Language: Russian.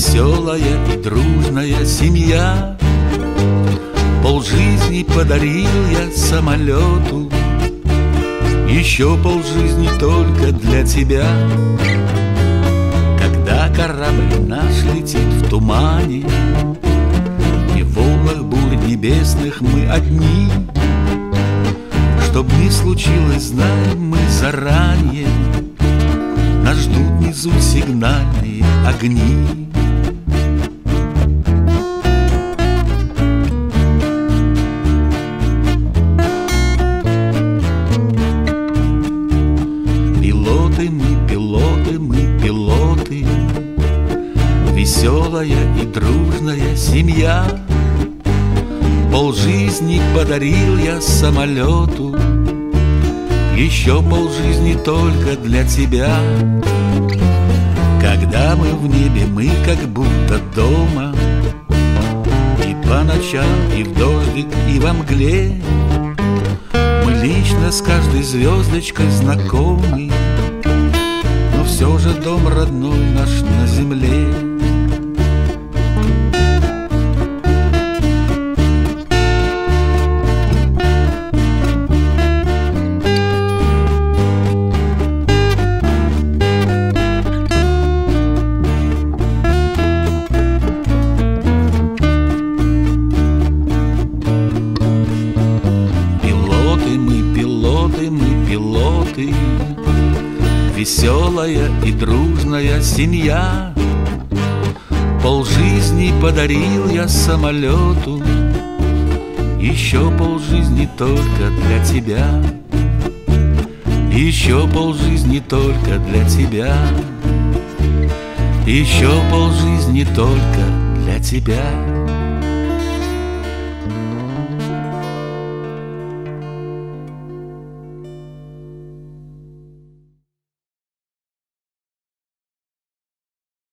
Веселая и дружная семья. Полжизни подарил я самолету. Еще полжизни только для тебя. Когда корабль наш летит в тумане И в волнах бурь небесных мы одни. Чтоб не случилось, знаем мы заранее внизу сигнальные огни. Пилоты мы, пилоты мы, пилоты. Веселая и дружная семья. Полжизни подарил я самолету. Еще полжизни только для тебя Когда мы в небе, мы как будто дома. И по ночам, и в дождик, и во мгле. Мы лично с каждой звездочкой знакомы. Но все же дом родной наш на земле мы, пилоты Веселая и дружная семья. Полжизни подарил я самолету Еще полжизни только для тебя. Еще полжизни только для тебя. Еще полжизни только для тебя